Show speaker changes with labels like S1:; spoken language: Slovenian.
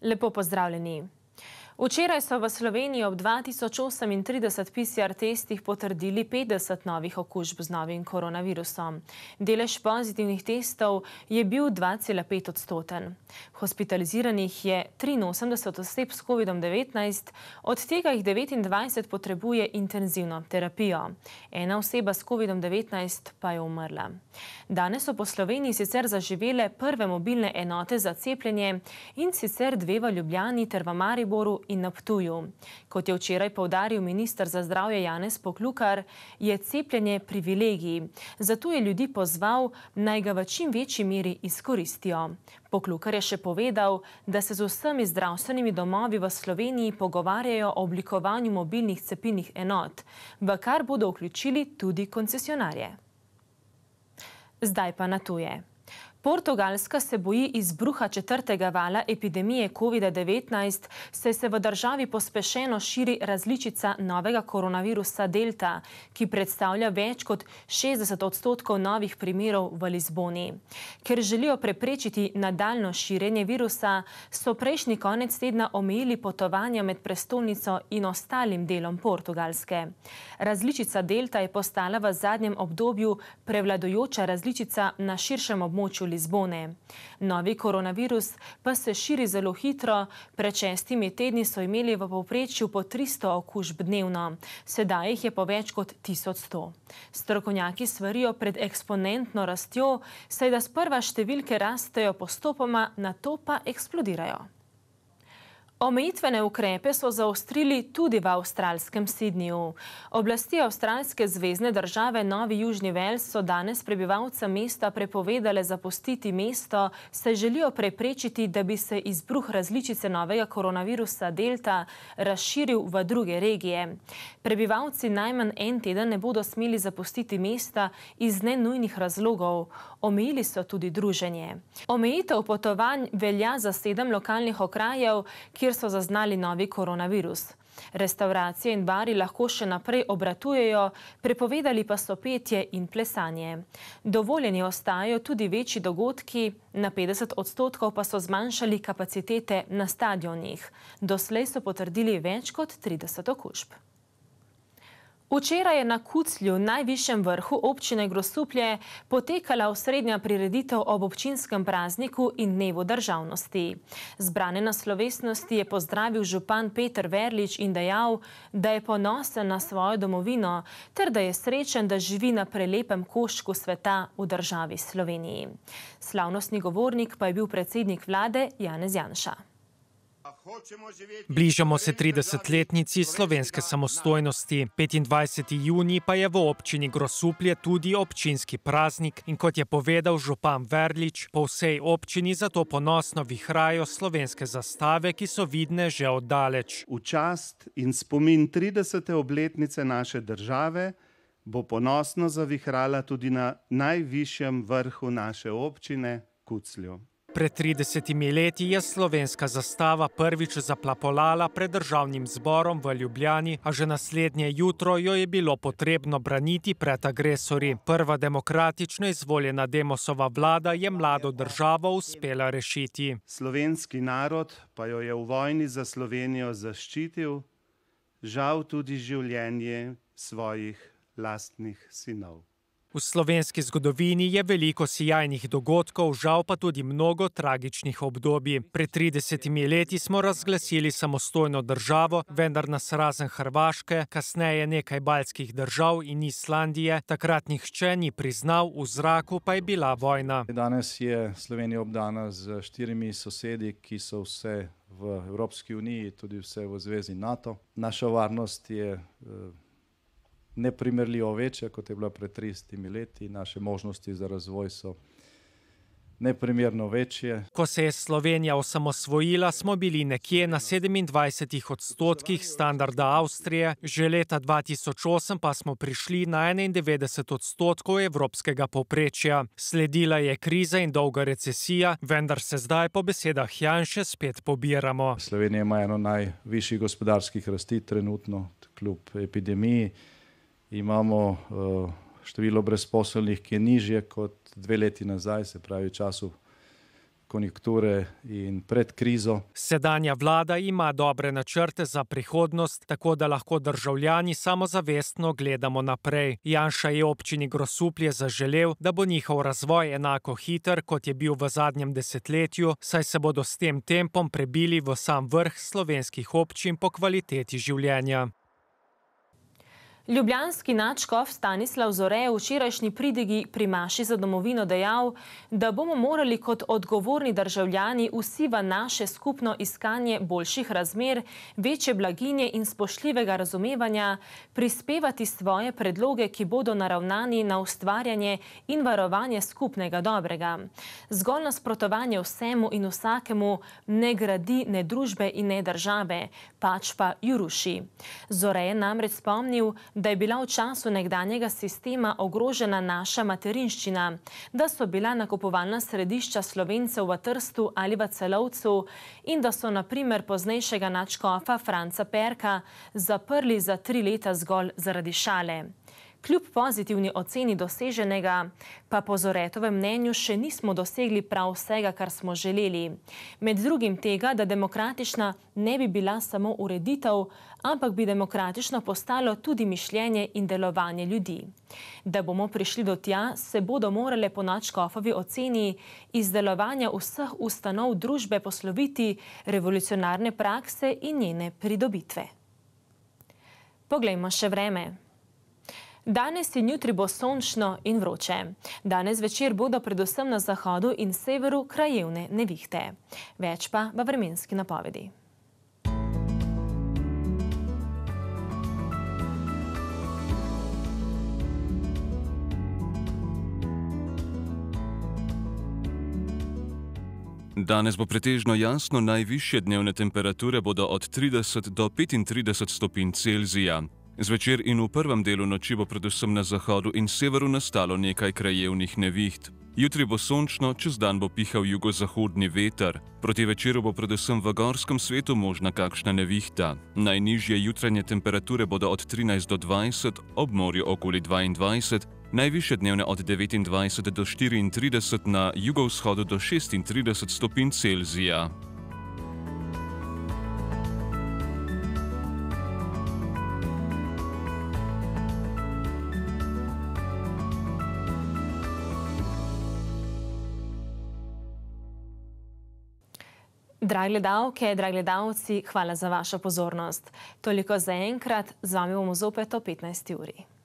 S1: Lepo pozdravljeni. Včeraj so v Sloveniji ob 2038 PCR testih potrdili 50 novih okužb z novim koronavirusom. Delež pozitivnih testov je bil 2,5 odstoten. Hospitaliziranih je 83 oseb s COVID-19, od tega jih 29 potrebuje intenzivno terapijo. Ena oseba s COVID-19 pa je umrla. Danes so po Sloveniji sicer zaživele prve mobilne enote za cepljenje in sicer dve v Ljubljani ter v Mariboru in na Ptuju. Kot je včeraj povdaril minister za zdravje Janez Poklukar, je cepljenje privilegij. Zato je ljudi pozval, naj ga v čim večji meri izkoristijo. Poklukar je še povedal, da se z vsemi zdravstvenimi domovi v Sloveniji pogovarjajo o oblikovanju mobilnih cepilnih enot, v kar bodo vključili tudi koncesionarje. Zdaj pa na tuje. Portugalska se boji izbruha četrtega vala epidemije COVID-19, saj se v državi pospešeno širi različica novega koronavirusa Delta, ki predstavlja več kot 60 odstotkov novih primerov v Lizboni. Ker želijo preprečiti nadaljno širjenje virusa, so prejšnji konec tedna omejili potovanja med prestolnico in ostalim delom Portugalske. Različica Delta je postala v zadnjem obdobju prevladojoča različica na širšem območju Lizbone. Novi koronavirus pa se širi zelo hitro. Pred šestimi tedni so imeli v povprečju po 300 okužb dnevno, sedaj jih je po več kot 1100. Strokovnjaki svarijo pred eksponentno rastjo, saj da sprva številke rastejo postopoma, na to pa eksplodirajo. Omejitvene ukrepe so zaostrili tudi v avstralskem Sidniju. Oblasti avstralske zvezne države Novi Južni Vels so danes prebivalcem mesta prepovedale zapustiti mesto, saj želijo preprečiti, da bi se izbruh različice novega koronavirusa Delta razširil v druge regije. Prebivalci najmanj en teden ne bodo smeli zapustiti mesta iz nenujnih razlogov. Omejili so tudi druženje. Omejitev potovanj velja za sedem lokalnih okrajev, kjer so zaznali novi koronavirus. Restauracije in bari lahko še naprej obratujejo, prepovedali pa so petje in plesanje. Dovoljeni ostajajo tudi večji dogodki, na 50 odstotkov pa so zmanjšali kapacitete na stadionih. Doslej so potrdili več kot 30 okužb. Včeraj je na Kuclju, najvišjem vrhu občine Grosuplje, potekala osrednja prireditev ob občinskem prazniku in dnevu državnosti. Zbrane na slovesnosti je pozdravil župan Peter Verlič in dejal, da je ponosen na svojo domovino ter da je srečen, da živi na prelepem koščku sveta v državi Sloveniji. Slavnostni govornik pa je bil predsednik vlade Janez Janša.
S2: Bližamo se 30-letnici slovenske samostojnosti. 25. juni pa je v občini Grosuplje tudi občinski praznik in kot je povedal župan Verlič, po vsej občini zato ponosno vihrajo slovenske zastave, ki so vidne že oddaleč.
S3: V čast in spomin 30. obletnice naše države bo ponosno zavihrala tudi na najvišjem vrhu naše občine Kuclju.
S2: Pred 30 leti je slovenska zastava prvič zaplapolala pred državnim zborom v Ljubljani, a že naslednje jutro jo je bilo potrebno braniti pred agresori. Prva demokratično izvoljena Demosova vlada je mlado državo uspela rešiti.
S3: Slovenski narod pa jo je v vojni za Slovenijo zaščitil, žal tudi življenje svojih lastnih sinov.
S2: V slovenski zgodovini je veliko sijajnih dogodkov, žal pa tudi mnogo tragičnih obdobij. Pred 30 leti smo razglasili samostojno državo, vendar nas razen Hrvaške, kasneje nekaj baljskih držav in Islandije, takrat nihče ni priznal, v zraku pa je bila vojna.
S4: Danes je Slovenija obdana z štirimi sosedi, ki so vse v Evropski uniji, tudi vse v zvezi NATO. Naša varnost je neprimerljivo večja, kot je bila pred 30 leti, naše možnosti za razvoj so neprimerno večje.
S2: Ko se je Slovenija osamosvojila, smo bili nekje na 27 odstotkih standarda Avstrije, že leta 2008 pa smo prišli na 91 odstotkov evropskega povprečja. Sledila je kriza in dolga recesija, vendar se zdaj po besedah Janše spet pobiramo.
S4: Slovenija ima eno najvišjih gospodarskih rasti trenutno, kljub epidemiji imamo število brezposelnih, ki je nižje kot dve leti nazaj, se pravi v času konjunkture in pred krizo.
S2: Sedanja vlada ima dobre načrte za prihodnost, tako da lahko državljani samozavestno gledamo naprej. Janša je občini Grosuplje zaželel, da bo njihov razvoj enako hiter, kot je bil v zadnjem desetletju, saj se bodo s tem tempom prebili v sam vrh slovenskih občin po kvaliteti življenja.
S1: Ljubljanski načkov Stanislav Zore v včerajšnji pridigi pri Maši za domovino dejal, da bomo morali kot odgovorni državljani vsi v naše skupno iskanje boljših razmer, večje blaginje in spoštljivega razumevanja prispevati svoje predloge, ki bodo naravnani na ustvarjanje in varovanje skupnega dobrega. Zgolj nasprotovanje vsemu in vsakemu ne gradi ne družbe in ne države, pač pa juruši. Zore je namreč spomnil, da je bila v času nekdanjega sistema ogrožena naša materinščina, da so bila nakupovalna središča slovencev v Trstu ali v Celovcu in da so naprimer poznejšega načkofa Franca Perka zaprli za tri leta zgolj zaradi šale. Kljub pozitivni oceni doseženega, pa po Zoretovem mnenju še nismo dosegli prav vsega, kar smo želeli. Med drugim tega, da demokratična ne bi bila samo ureditev, ampak bi demokratično postalo tudi mišljenje in delovanje ljudi. Da bomo prišli do tja, se bodo morale po načkofovi oceni iz delovanja vseh ustanov družbe posloviti revolucionarne prakse in njene pridobitve. Poglejmo še vreme. Danes in jutri bo sončno in vroče. Danes večer bodo predvsem na zahodu in severu krajevne nevihte. Več pa v vremenski napovedi.
S5: Danes bo pretežno jasno, najvišje dnevne temperature bodo od 30 do 35 stopinj Celzija. Zvečer in v prvem delu noči bo predvsem na zahodu in severu nastalo nekaj krajevnih neviht. Jutri bo sončno, čez dan bo pihal jugozahodni veter. Proti večeru bo predvsem v gorskem svetu možna kakšna nevihta. Najnižje jutranje temperature bodo od 13 do 20, ob morju okoli 22, najviše dnevne od 29 do 34 na jugovzhodu do 36 stopinj Celzija.
S1: Dragi gledalke, dragi gledalci, hvala za vašo pozornost. Toliko za enkrat, z vami bomo zopet o 15. uri.